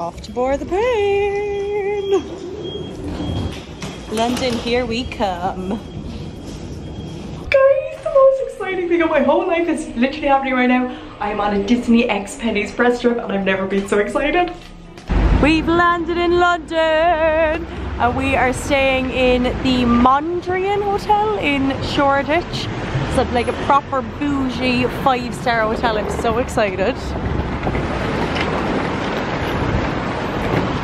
off to bore the pain. London, here we come. Guys, the most exciting thing of my whole life is literally happening right now. I am on a Disney X Penneys press trip and I've never been so excited. We've landed in London and we are staying in the Mondrian Hotel in Shoreditch. It's like a proper bougie five star hotel. I'm so excited.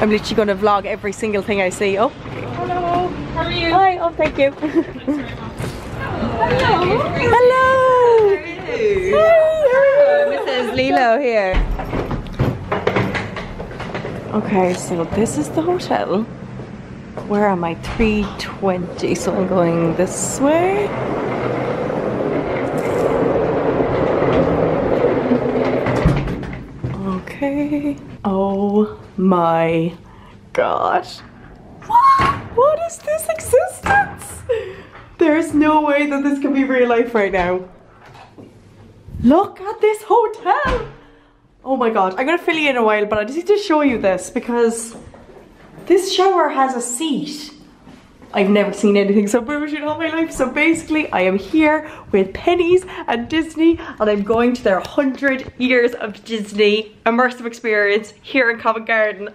I'm literally going to vlog every single thing I see. Oh. Hello, how are you? Hi, oh thank you. Hello. Hello. Hi. Mrs. Lilo here. Okay, so this is the hotel. Where am I? 320, so I'm going this way. Okay. Oh my god. What? What is this existence? There's no way that this can be real life right now. Look at this hotel. Oh my god, I'm gonna fill you in a while, but I just need to show you this because this shower has a seat. I've never seen anything so bougie in all my life. So basically, I am here with Penneys and Disney, and I'm going to their 100 years of Disney immersive experience here in Covent Garden.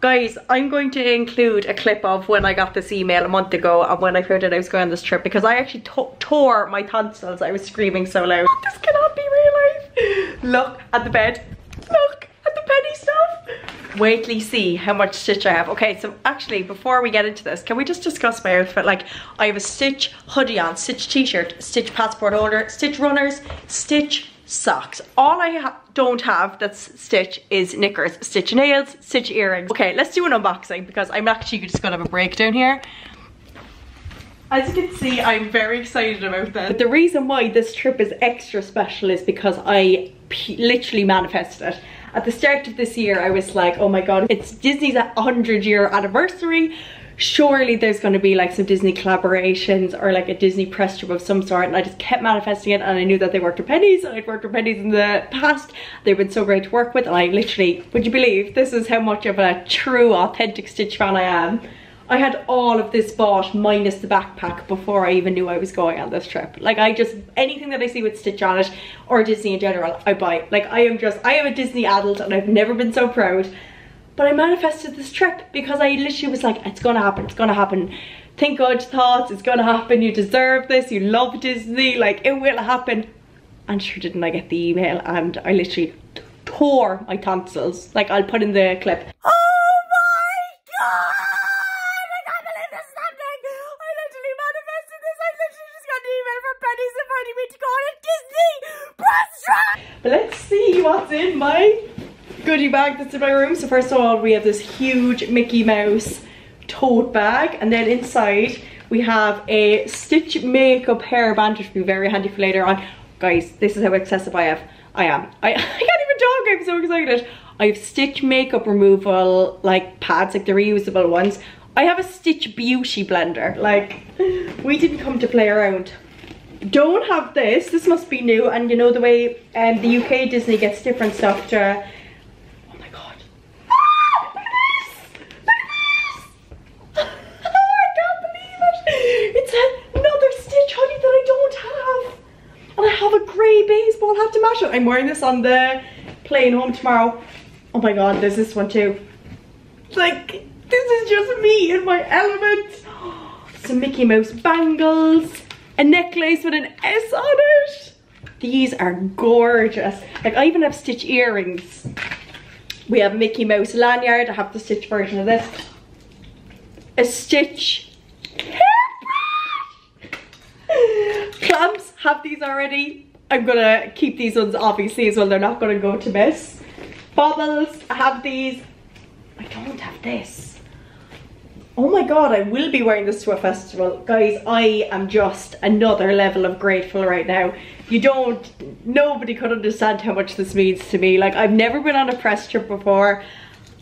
Guys, I'm going to include a clip of when I got this email a month ago and when I found out I was going on this trip because I actually tore my tonsils. I was screaming so loud. This cannot be real life. Look at the bed. Look at the penny stuff. Wait till see how much stitch I have. Okay, so actually before we get into this, can we just discuss my outfit? Like, I have a Stitch hoodie on, Stitch t-shirt, Stitch passport holder, Stitch runners, Stitch socks. All I don't have that's Stitch is knickers, Stitch nails, Stitch earrings. Okay, let's do an unboxing because I'm actually just gonna have a breakdown here. As you can see, I'm very excited about this. But the reason why this trip is extra special is because I literally manifested it. At the start of this year, I was like, oh my god, it's Disney's 100 year anniversary. Surely there's going to be like some Disney collaborations or like a Disney press trip of some sort. And I just kept manifesting it and I knew that they worked with Penneys and I'd worked with Penneys in the past. They've been so great to work with and I literally, would you believe, this is how much of a true, authentic Stitch fan I am. I had all of this bought minus the backpack before I even knew I was going on this trip. Like I just, anything that I see with Stitch on it or Disney in general, I buy. Like I am just, I am a Disney adult and I've never been so proud. But I manifested this trip because I literally was like, it's gonna happen, it's gonna happen. Think good thoughts, it's gonna happen, you deserve this, you love Disney, like it will happen. And sure didn't I get the email and I literally tore my tonsils. Like I'll put in the clip. Oh my god! But let's see what's in my goodie bag that's in my room. So first of all, we have this huge Mickey Mouse tote bag. And then inside, we have a Stitch makeup hairband, which will be very handy for later on. Guys, this is how excessive I have. I am. I, I can't even talk, I'm so excited. I have Stitch makeup removal, like pads, like the reusable ones. I have a Stitch Beauty blender. Like, we didn't come to play around don't have this. This must be new. And you know the way um, the UK Disney gets different stuff to oh my god. Look at this look at this I can't believe it it's another Stitch hoodie that I don't have. And I have a grey baseball hat to match it. I'm wearing this on the plane home tomorrow. Oh my god there's this one too. Like this is just me in my element. Some Mickey Mouse bangles a necklace with an S on it. These are gorgeous. Like I even have Stitch earrings. We have Mickey Mouse lanyard. I have the Stitch version of this. A Stitch Clamps, have these already. I'm gonna keep these ones obviously as well. They're not gonna go to miss. Bobbles, I have these. I don't have this. Oh my god, I will be wearing this to a festival. Guys, I am just another level of grateful right now. You don't, nobody could understand how much this means to me. Like, I've never been on a press trip before.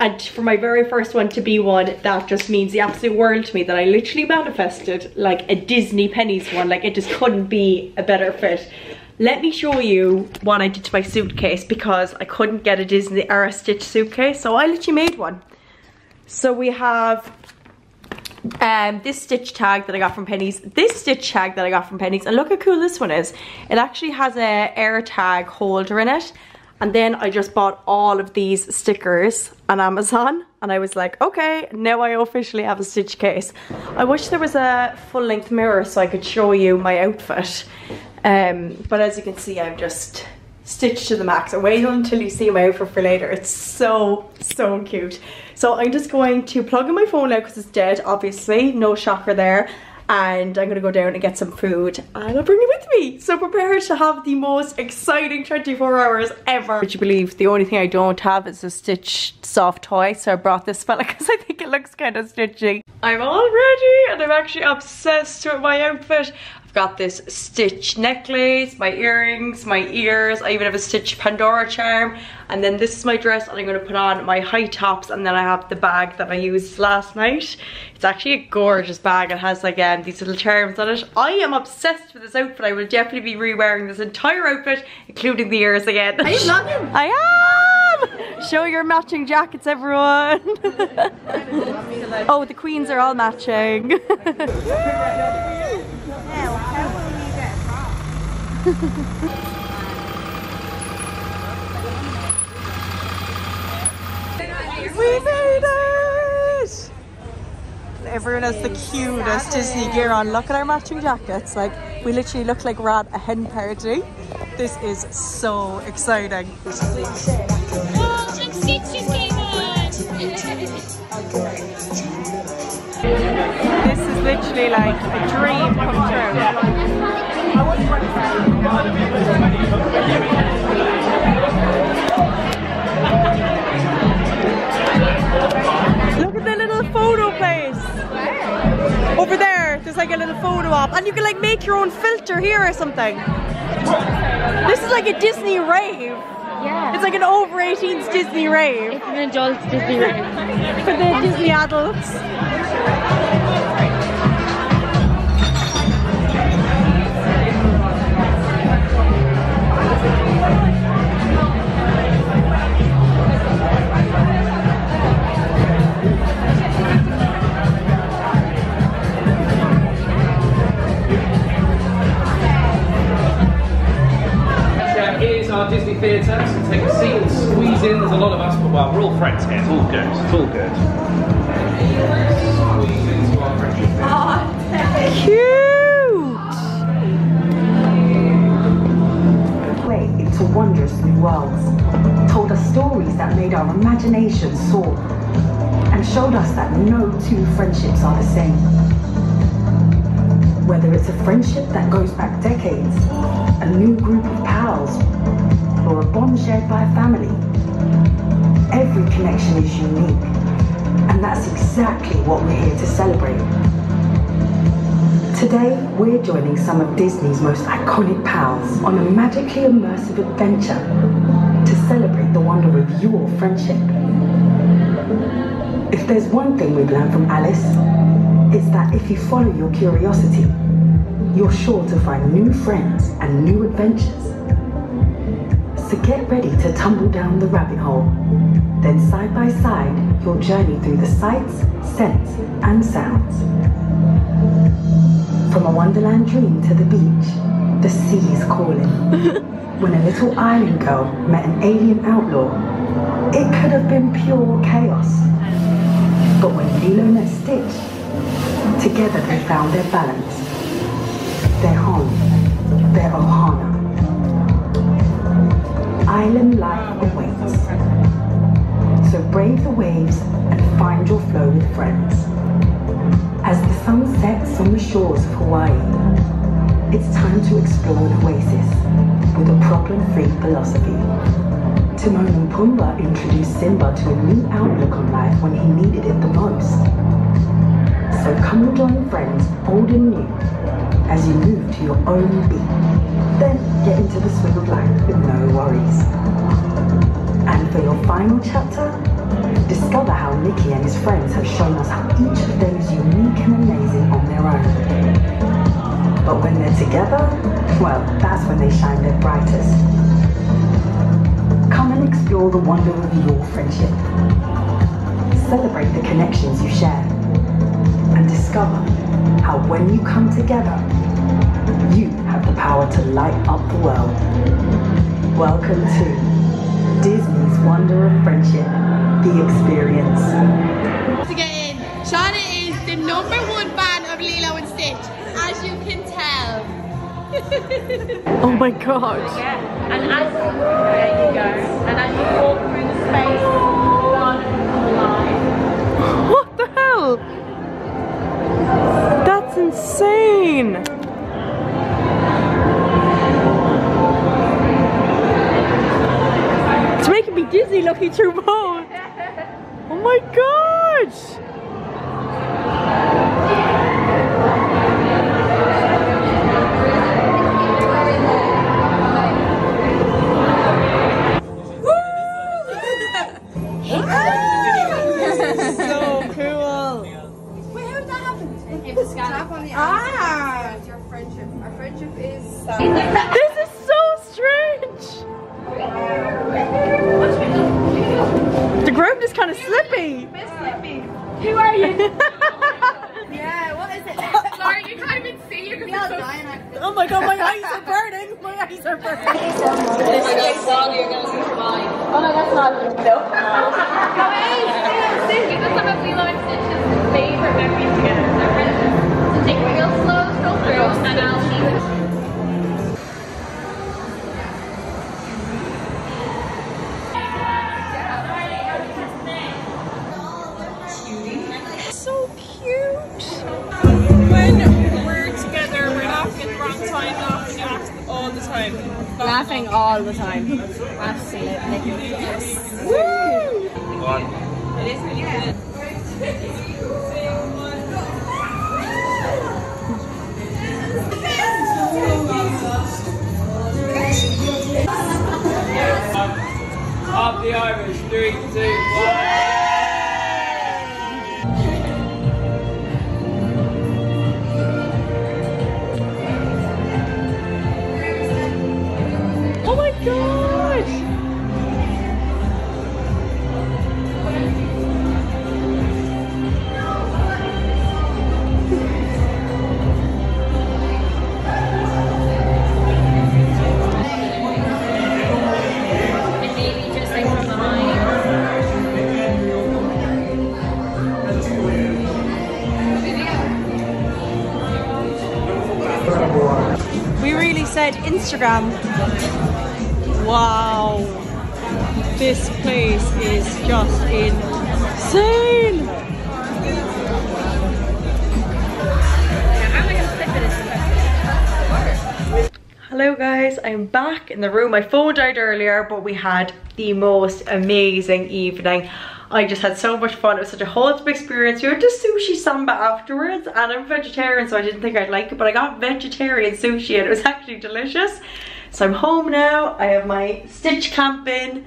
And for my very first one to be one, that just means the absolute world to me that I literally manifested like a Disney Penneys one. Like, it just couldn't be a better fit. let me show you what I did to my suitcase because I couldn't get a Disney or a Stitch suitcase, so I literally made one. So we have um, this stitch tag that I got from Penneys, this stitch tag that I got from Penneys, and look how cool this one is. It actually has a air tag holder in it, and then I just bought all of these stickers on Amazon, and I was like, okay, now I officially have a stitch case. I wish there was a full-length mirror so I could show you my outfit, um, but as you can see, I'm just stitched to the max. And wait until you see my outfit for later. It's so, so cute. So I'm just going to plug in my phone now because it's dead, obviously. No shocker there. And I'm going to go down and get some food and I'll bring it with me. So prepare to have the most exciting 24 hours ever. Would you believe the only thing I don't have is a Stitch soft toy. So I brought this fella because I think it looks kind of stitchy. I'm all ready and I'm actually obsessed with my outfit got this Stitch necklace, my earrings, my ears. I even have a Stitch Pandora charm. And then this is my dress and I'm going to put on my high tops and then I have the bag that I used last night. It's actually a gorgeous bag. It has like um, these little charms on it. I am obsessed with this outfit. I will definitely be re-wearing this entire outfit, including the ears again. Are you vlogging? I am! Show your matching jackets, everyone. oh, the queens are all matching. we made it! Everyone has the cutest Disney gear on. Look at our matching jackets. Like, we literally look like we're at a hen party. This is so exciting. This is literally like a dream come true. Look at the little photo place. Over there, there's like a little photo op. And you can like make your own filter here or something. This is like a Disney rave. Yeah. It's like an over 18s Disney rave. It's an adult Disney rave. For the Disney adults. Theatre, so take a seat and squeeze in. There's a lot of us, but well, we're all friends here. It's all good. It's all good. Squeeze into our friendship. Oh, cute! Way into wondrous new worlds, told us stories that made our imaginations soar, and showed us that no two friendships are the same. Whether it's a friendship that goes back decades, a new group of pals, or a bond shared by a family. Every connection is unique, and that's exactly what we're here to celebrate. Today, we're joining some of Disney's most iconic pals on a magically immersive adventure to celebrate the wonder of your friendship. If there's one thing we've learned from Alice, it's that if you follow your curiosity, you're sure to find new friends and new adventures. So get ready to tumble down the rabbit hole. Then side by side, you'll journey through the sights, scents, and sounds. From a wonderland dream to the beach, the sea is calling. when a little island girl met an alien outlaw, it could have been pure chaos. But when Lilo met Stitch, together they found their balance, their home, their ohana island life awaits. So brave the waves and find your flow with friends. As the sun sets on the shores of Hawaii, it's time to explore an oasis with a problem-free philosophy. Timon and Pumbaa introduced Simba to a new outlook on life when he needed it the most. So come and join friends old and new as you move to your own beat. Then get into the swing of life with no worries. And for your final chapter, discover how Mickey and his friends have shown us how each of them is unique and amazing on their own. But when they're together, well, that's when they shine their brightest. Come and explore the wonder of your friendship. Celebrate the connections you share. And discover how when you come together, you have the power to light up the world. Welcome to Disney's Wonder of Friendship, the experience. to get in. Shauna is the number one fan of Lilo and Stitch, as you can tell. Oh my god. Yeah. And as Favorite memories together. Their friendship. So take it real slow, scroll through, and I'll leave. So cute. When we're together, we're at the wrong time, at all the time. Laughing all the time. Absolutely. It is really good. Up the Irish, three, two, one. Said Instagram. Wow. This place is just insane. Hello guys, I'm back in the room. My phone died earlier, but we had the most amazing evening. I just had so much fun. It was such a wholesome experience. We went to Sushisamba afterwards and I'm vegetarian so I didn't think I'd like it, but I got vegetarian sushi and it was actually delicious. So I'm home now. I have my Stitch camping,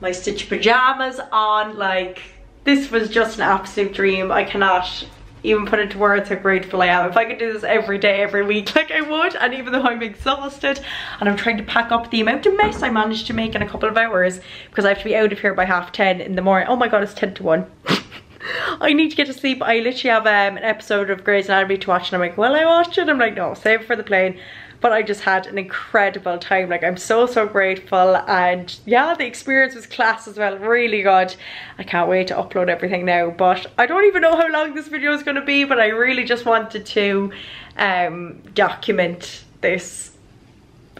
my Stitch pajamas on. Like, this was just an absolute dream. I cannot even put it into words how grateful I am. If I could do this every day, every week, like I would, and even though I'm exhausted and I'm trying to pack up the amount of mess I managed to make in a couple of hours because I have to be out of here by half 10 in the morning. Oh my god, it's 10 to 1. I need to get to sleep. I literally have um, an episode of Grey's Anatomy to watch and I'm like, will I watch it? I'm like, no, save it for the plane. But I just had an incredible time. Like, I'm so, so grateful. And yeah, the experience was class as well. Really good. I can't wait to upload everything now. But I don't even know how long this video is going to be. But I really just wanted to um, document this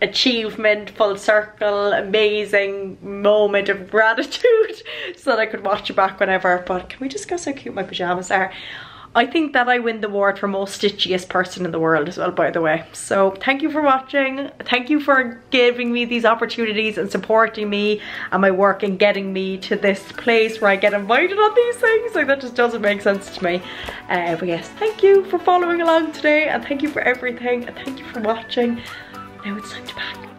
achievement, full circle, amazing moment of gratitude so that I could watch it back whenever. But can we discuss how cute my pajamas are? I think that I win the award for most stitchiest person in the world as well, by the way. So thank you for watching. Thank you for giving me these opportunities and supporting me and my work and getting me to this place where I get invited on these things. Like that just doesn't make sense to me. Uh, but yes, thank you for following along today and thank you for everything and thank you for watching. Now it's time to pack.